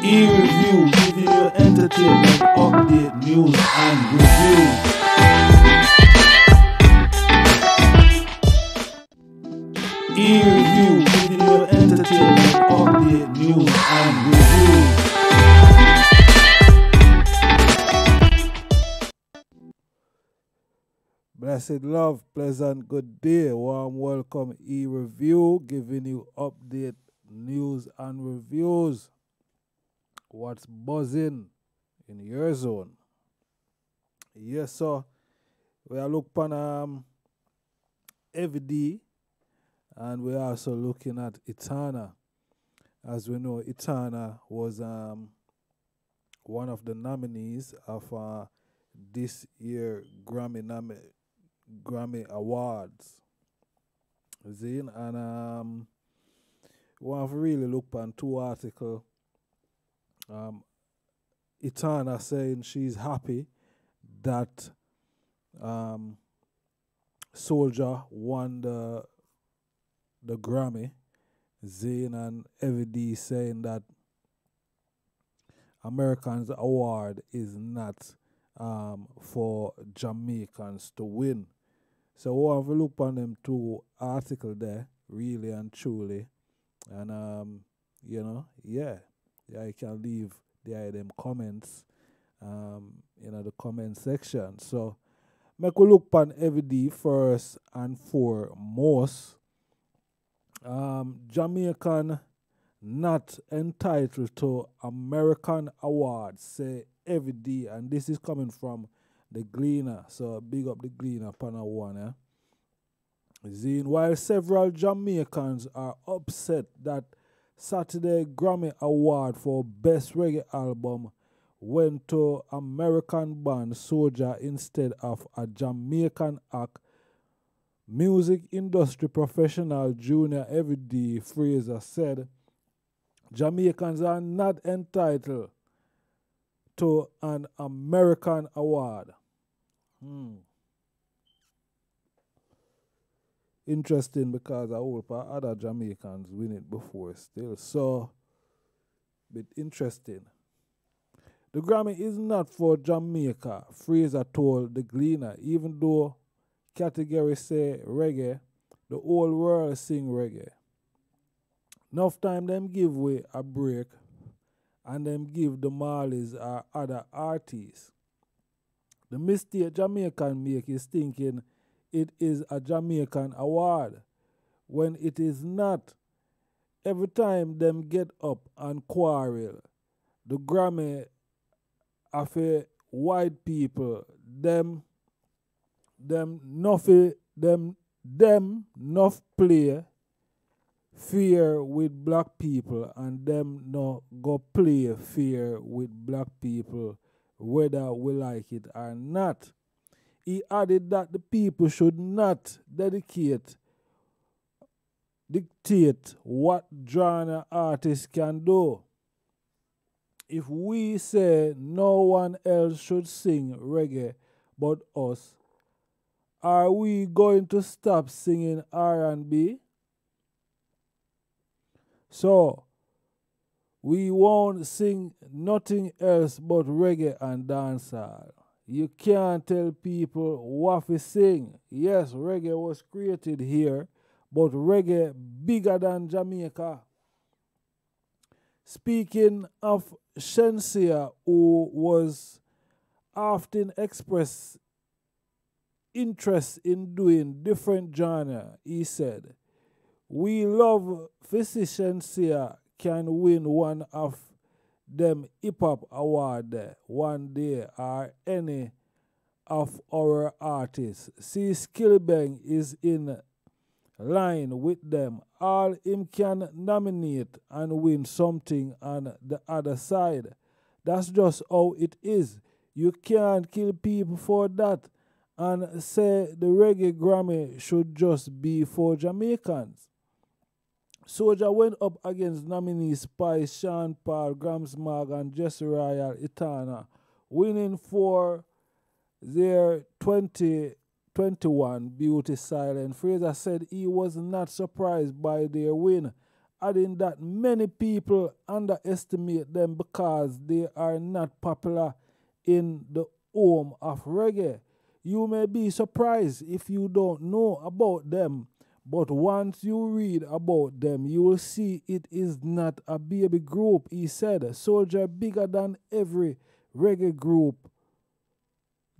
E-Review, giving you entertainment, update, news, and review. E-Review, giving you entertainment, update, news, and review. Blessed love, pleasant good day, warm welcome. E-Review, giving you update, news, and reviews. What's buzzing in your zone? Yes, sir. We are looking at um, FD and we're also looking at Etana. As we know, Etana was um, one of the nominees of uh, this year Grammy nom- Grammy Awards. Zin and um, we have really looked on two articles. Um, Etana saying she's happy that um, Soja won the the Grammy. Zayn and Evie saying that Americans award is not um, for Jamaicans to win. So we'll have a look on them two article there, really and truly. And um, you know, yeah. Yeah, you can leave the them comments um in the comment section. So make we look on Heavy D first and foremost. Um Jamaican not entitled to American awards, say Heavy D, and this is coming from the Gleaner. So big up the Gleaner panel one, yeah. Zine, while several Jamaicans are upset that Saturday Grammy Award for Best Reggae Album went to American band Soja instead of a Jamaican act. Music industry professional Junior Heavy D Fraser said Jamaicans are not entitled to an American award. Hmm. Interesting because I hope other Jamaicans win it before still. So, bit interesting. The Grammy is not for Jamaica, Fraser told the Gleaner, even though category say reggae, the whole world sing reggae. Enough time them give way a break and them give the Marleys or other artists. The mistake Jamaican make is thinking it is a Jamaican award when it is not. Every time them get up and quarrel, the Grammy of white people, them them nothing them them enough play fear with black people and them no go play fear with black people whether we like it or not. He added that the people should not dedicate dictate what genre artists can do. If we say no one else should sing reggae but us, are we going to stop singing R&B? So, we won't sing nothing else but reggae and dancehall. You can't tell people what to sing. Yes, reggae was created here, but reggae bigger than Jamaica. Speaking of Shenseea, who was often expressed interest in doing different genre, he said, We love Shenseea can win one of them hip hop award one day or any of our artists. See Skillibeng is in line with them. All him can nominate and win something on the other side. That's just how it is. You can't kill people for that and say the reggae Grammy should just be for Jamaicans. Soja went up against nominees Spice, Sean Paul, Gramps Morgan, and Jesse Royal Etana, winning for their 2021 Beauty Silent. Fraser said he was not surprised by their win adding that many people underestimate them because they are not popular in the home of reggae. You may be surprised if you don't know about them, but once you read about them, you will see it is not a baby group. He said, Soja bigger than every reggae group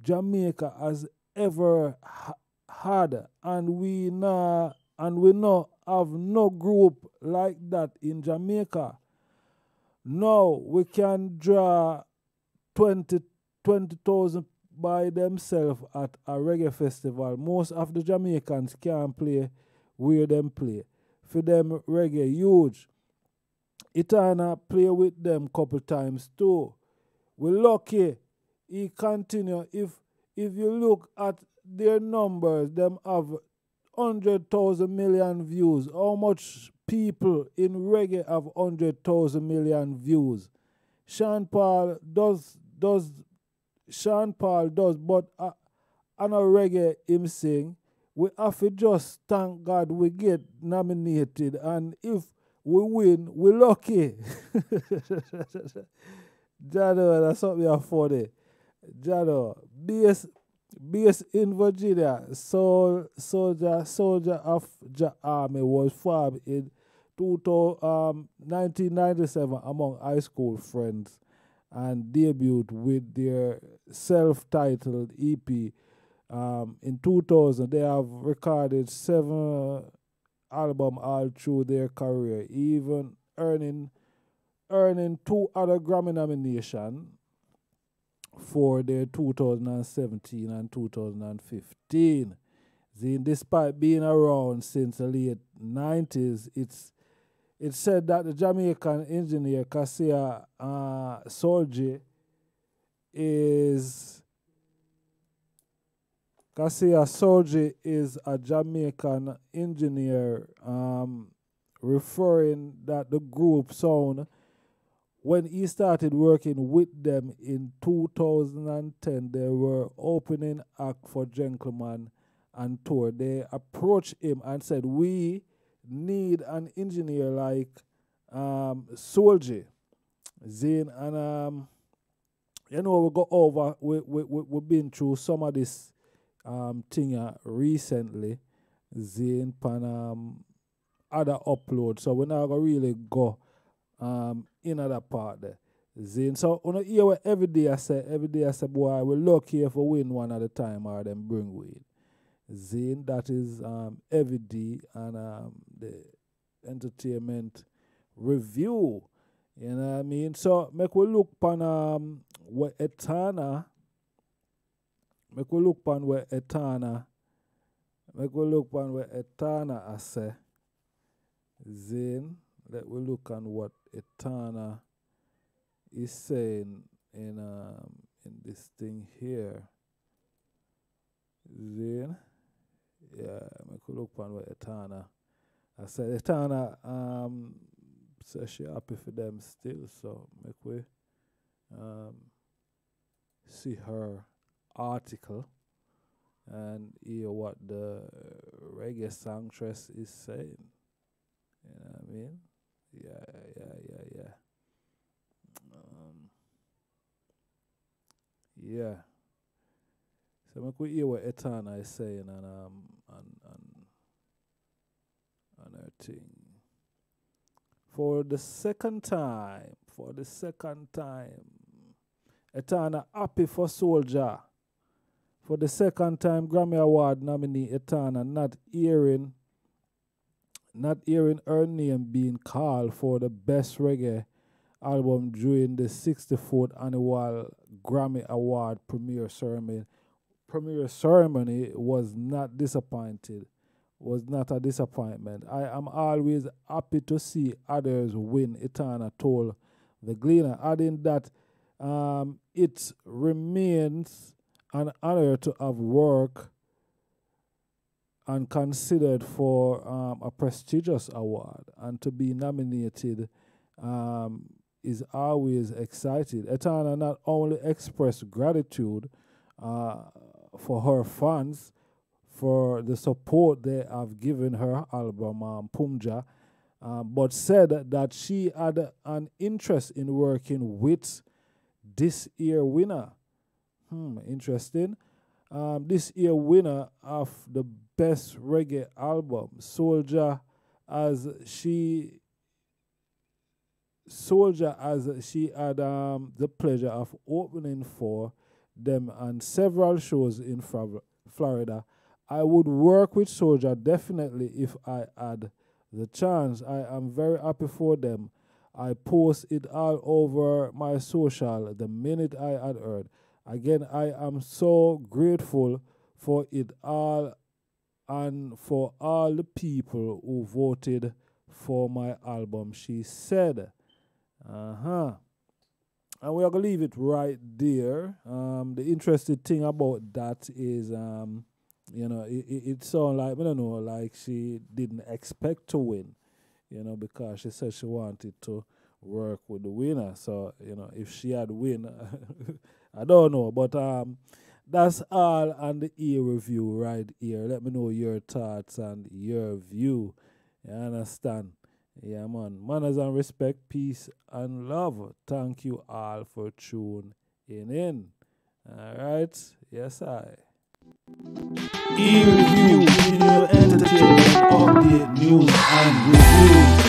Jamaica has ever ha- had, and we now and we know have no group like that in Jamaica. Now we can draw 20 20,000 by themselves at a reggae festival. Most of the Jamaicans can't play where them play. For them, reggae huge. Etana play with them couple times too. We lucky. He continue. If if you look at their numbers, them have hundred thousand million views. How much people in reggae have hundred thousand million views? Sean Paul does does Sean Paul does, but uh, on a reggae him sing, we have to just thank God we get nominated, and if we win, we lucky. Jado, that's something are funny. Jado, BS, base in Virginia, so soldier, soldier of the army was formed in 2000, um, 1997 among high school friends and debuted with their self-titled EP. Um, in 2000, they have recorded seven albums all through their career, even earning earning two other Grammy nominations for their 2017 and 2015. Then, despite being around since the late 90s, it's it said that the Jamaican engineer Cassia uh, Solji is Cassia Solji is a Jamaican engineer, um, referring that the group sound when he started working with them in 2010, they were opening act for Gentleman and Tour. They approached him and said, "We need an engineer like um, Soldier, Zane, and um, you know we got over. We we we we've been through some of this um thing uh, recently, Zane, pan um other upload. So we're not gonna really go um in other part there. Zane. So on hear what Heavy D I say, Heavy D I say, boy, we look here for win one at a time or them bring weed. Zane, that is um, EVD and um, the entertainment review. You know what I mean? So make we look pan um where Etana make we look pan where Etana make we look pan where Etana I say Zane let we look on what Etana is saying in um in this thing here. Zane yeah, I could look on with Etana. I said Etana um says she happy for them still, so make we um see her article and hear what the reggae songstress is saying. You know what I mean? Yeah, yeah, yeah, yeah. Um, yeah. So we hear what Etana is saying and um and and and her thing. For the second time, for the second time, Etana happy for Soja. For the second time, Grammy Award nominee Etana not hearing not hearing her name being called for the best reggae album during the 64th annual Grammy Award premiere ceremony premiere ceremony was not disappointed, was not a disappointment. I am always happy to see others win, Etana told the Gleaner, adding that um, it remains an honor to have worked and considered for um, a prestigious award and to be nominated um, is always excited. Etana not only expressed gratitude uh, for her fans for the support they have given her album um, Pamoja um, but said that she had an interest in working with this year winner. Hmm, interesting. Um, this year winner of the best reggae album, Soja, as she Soja as she had um, the pleasure of opening for them on several shows in Florida. I would work with Soja definitely if I had the chance. I am very happy for them. I post it all over my social the minute I had heard. Again, I am so grateful for it all and for all the people who voted for my album, she said. Uh huh. And we are going to leave it right there. Um, the interesting thing about that is, um, you know, it, it, it sounds like, I don't know, like she didn't expect to win, you know, because she said she wanted to work with the winner. So, you know, if she had win, I don't know. But um, that's all on the E-Review right here. Let me know your thoughts and your view. You understand? Yeah, man. Manners and respect, peace and love. Thank you all for tuning in. All right. Yes, I. E review, video entertainment, update, news and reviews.